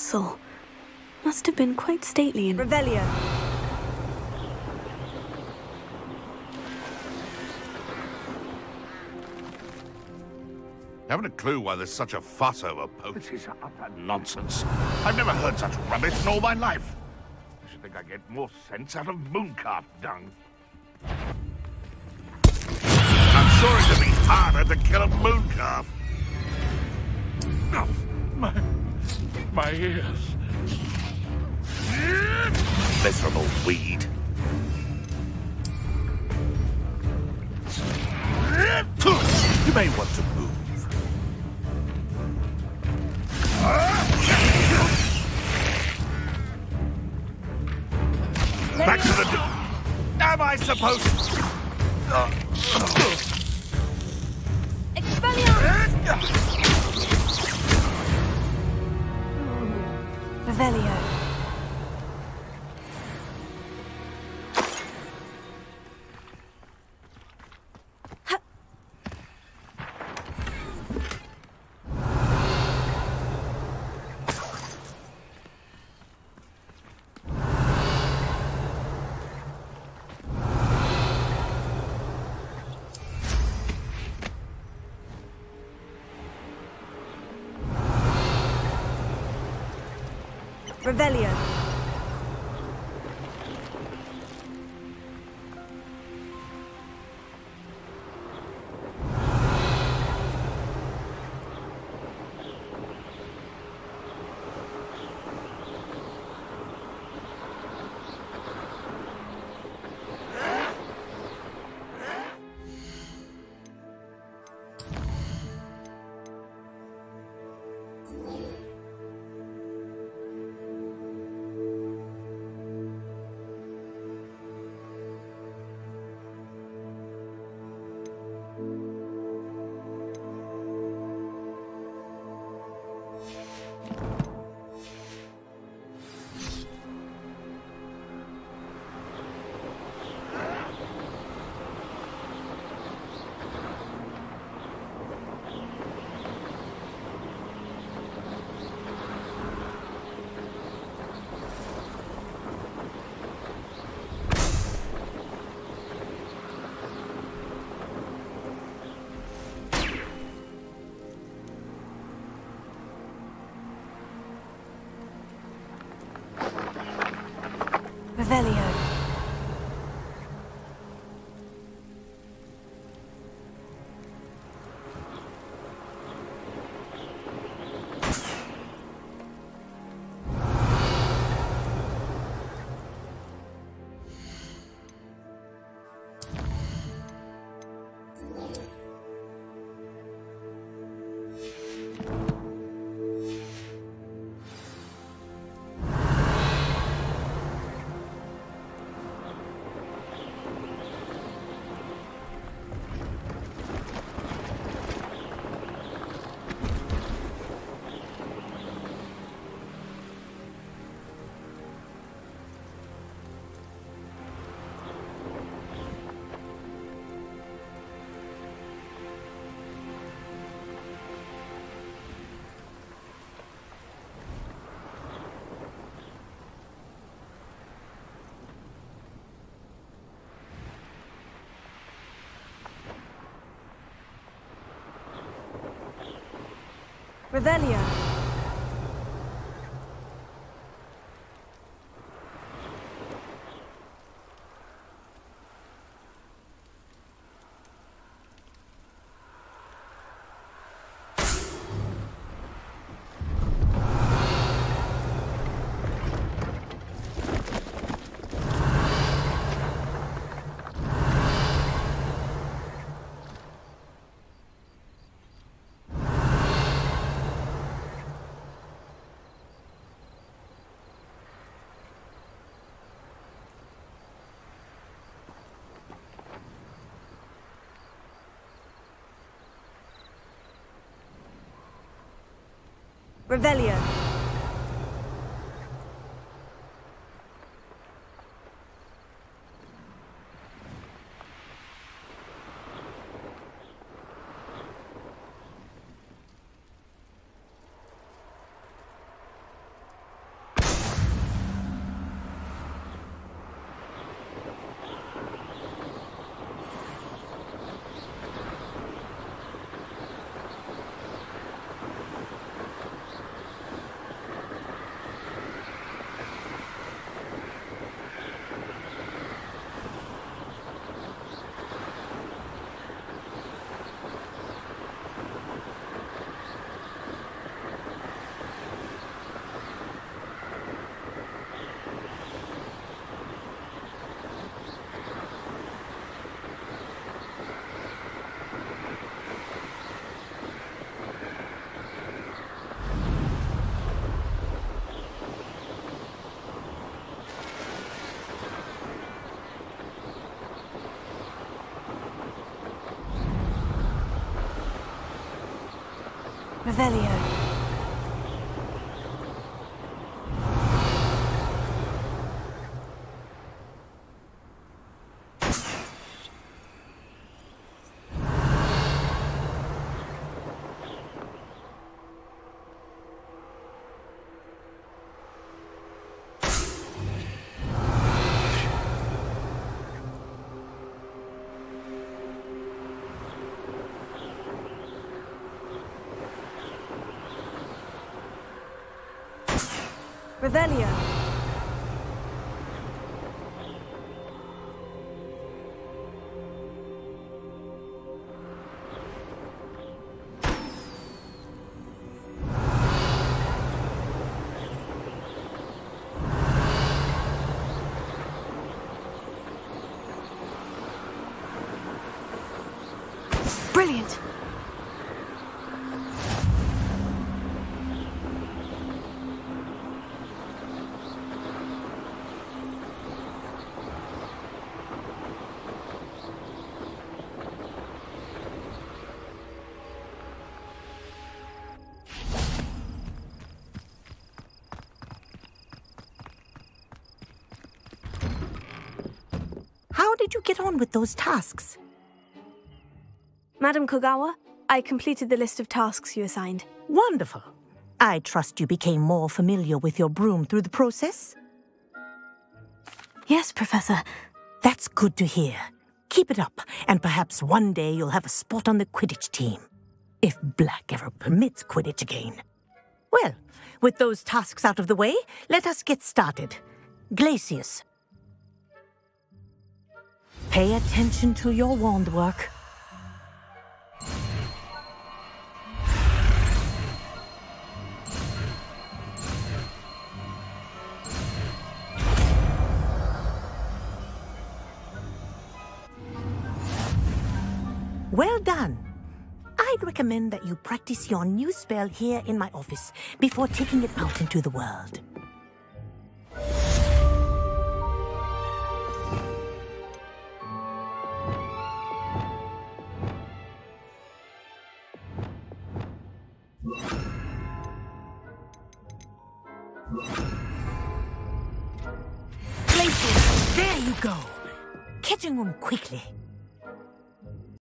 A castle. Must have been quite stately and... Revelio. Haven't a clue why there's such a fuss over Pope. This is utter nonsense. I've never heard such rubbish in all my life. I should think I get more sense out of mooncalf dung. I'm sure it'd be harder to kill a mooncalf. Oh, my... my ears. Miserable weed. You may want to move. Back to the door. Am I supposed to... Revelio. Revelio. Revelio. Revelio. Revelio. Revelio. Revelio. Brilliant! Did you get on with those tasks? Madam Kogawa, I completed the list of tasks you assigned. Wonderful. I trust you became more familiar with your broom through the process? Yes, Professor. That's good to hear. Keep it up, and perhaps one day you'll have a spot on the Quidditch team. If Black ever permits Quidditch again. Well, with those tasks out of the way, let us get started. Glacius. Pay attention to your wand work. Well done. I'd recommend that you practice your new spell here in my office before taking it out into the world. Glacius, there you go. Catching them quickly.